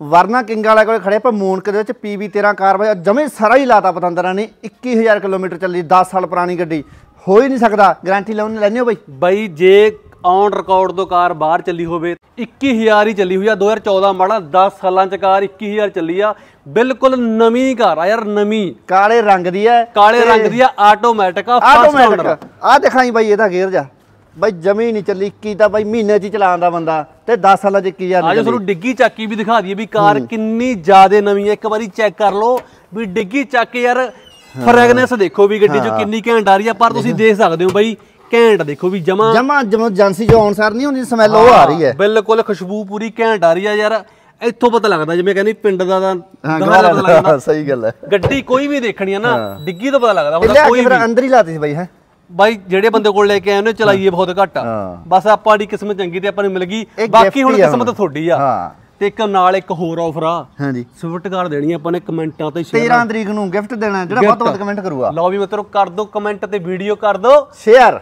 ਵਰਨਾ king ਵਾਲੇ ਕੋਲੇ ਖੜੇ ਆਪਾਂ ਮੂਨਕ ਦੇ ਵਿੱਚ ਪੀਵੀ 13 ਕਾਰ ਬਾਈ ਜਮੇ ਸਾਰਾ ਹੀ ਲਾਤਾ ਪਤੰਦਰਾਂ ਨੇ 21000 ਕਿਲੋਮੀਟਰ ਚੱਲੀ 10 ਸਾਲ ਪੁਰਾਣੀ ਗੱਡੀ। ਹੋ ਹੀ ਨਹੀਂ ਸਕਦਾ। ਗਾਰੰਟੀ ਲਾਉਣ ਲੈਣੇ ਹੋ ਬਾਈ? ਬਾਈ ਜੇ ਔਨ ਰਿਕਾਰਡ ਤੋਂ ਕਾਰ ਬਾਹਰ ਚੱਲੀ ਹੋਵੇ 21000 ਹੀ ਚੱਲੀ ਹੋਈ ਆ। 2014 ਮਾਡਲ 10 ਸਾਲਾਂ ਚ ਕਾਰ 21000 ਚੱਲੀ ਆ। ਬਿਲਕੁਲ ਨਵੀਂ ਕਾਰ ਆ ਯਾਰ ਨਵੀਂ। ਕਾਲੇ ਰੰਗ ਦੀ ਹੈ ਕਾਲੇ ਰੰਗ ਦੀ ਆ ਆਟੋਮੈਟਿਕ ਆ ਆਟੋਮੈਟਿਕ ਆ। ਦਿਖਾਈ ਬਾਈ ਇਹਦਾ ਗੇਅਰ ਜਾ। ਬਾਈ ਜਮੀ ਨਹੀਂ ਚੱਲੀ 21 ਤਾਂ ਬਾਈ ਮਹੀਨੇ 'ਚ ਚਲਾਉਂਦਾ ਬੰਦਾ ਤੇ 10 ਸਾਲਾਂ 'ਚ 21000 ਆਜੋ ਤੁਹਾਨੂੰ ਡਿੱਗੀ ਚੱਕੀ ਵੀ ਦਿਖਾ ਦਈਏ ਵੀ ਕਾਰ ਕਿੰਨੀ ਜ਼ਿਆਦੇ ਨਵੀਂ ਹੈ ਇੱਕ ਵਾਰੀ ਚੈੱਕ ਕਰ ਲਓ ਵੀ ਡਿੱਗੀ ਚੱਕ ਯਾਰ ਫ੍ਰੈਗਨੈਂਸ ਦੇਖੋ ਵੀ ਗੱਡੀ ਚੋਂ ਕਿੰਨੀ ਘੈਂਟ ਆ ਰਹੀ ਆ ਪਰ ਤੁਸੀਂ ਦੇਖ ਸਕਦੇ ਹੋ ਬਾਈ ਘੈਂਟ ਦੇਖੋ ਵੀ ਜਮਾ ਜਮਾ ਜਮਾ ਏਜੰਸੀ ਜੋ ਆਨਸਰ ਨਹੀਂ ਹੁੰਦੀ ਸਮੈਲ ਉਹ ਆ ਰਹੀ ਹੈ। ਬਿਲਕੁਲ ਖੁਸ਼ਬੂ ਪੂਰੀ ਘੈਂਟ ਆ ਰਹੀ ਆ ਯਾਰ ਇੱਥੋਂ ਪਤਾ ਲੱਗਦਾ ਜਿਵੇਂ ਕਹਿੰਦੀ ਪਿੰਡ ਦਾ ਦਾ ਪਤਾ ਲੱਗਦਾ। ਸਹੀ ਗੱਲ ਹੈ। ਗੱਡੀ ਕੋਈ ਵੀ ਦੇਖਣੀ ਆ ਨਾ ਡਿੱਗੀ ਤੋਂ ਪਤਾ ਲੱਗਦਾ ਹੁੰਦਾ ਕੋਈ ਕੇ ਫਿਰ ਅੰਦਰ ਹੀ ਲਾਤੀ ਸੀ ਬਾਈ ਹੈ। ਬਾਈ ਜਿਹੜੇ ਬੰਦੇ ਕੋਲ ਲੈ ਕੇ ਆਏ ਉਹਨੇ ਚਲਾਈਏ ਬਹੁਤ ਘੱਟ ਆ। ਬਸ ਆਪਾਂ ਦੀ ਕਿਸਮਤ ਚੰਗੀ ਤੇ ਆਪਾਂ ਨੂੰ ਮਿਲ ਗਈ। ਬਾਕੀ ਹੁਣ ਕਿਸਮਤ। ਤੁਹਾਡੀ ਆ। ਤੇ ਇੱਕ ਨਾਲ ਇੱਕ ਹੋਰ ਆਫਰ ਆ। ਹਾਂਜੀ। ਸਵਿਫਟ ਕਾਰ ਦੇਣੀ ਆਪਾਂ ਨੇ ਕਮੈਂਟਾਂ ਤੇ share 13 ਤਰੀਕ ਨੂੰ ਗਿਫਟ ਦੇਣਾ ਜਿਹੜਾ ਵੱਧ ਤੋਂ ਵੱਧ ਕਮੈਂਟ ਕਰੂਗਾ। ਲਓ ਵੀ ਮਿੱਤਰੋ ਕਰ ਦਿਓ ਕਮੈਂਟ ਤੇ ਵੀਡੀਓ ਕਰ ਦਿਓ ਸ਼ੇਅਰ